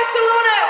Barcelona.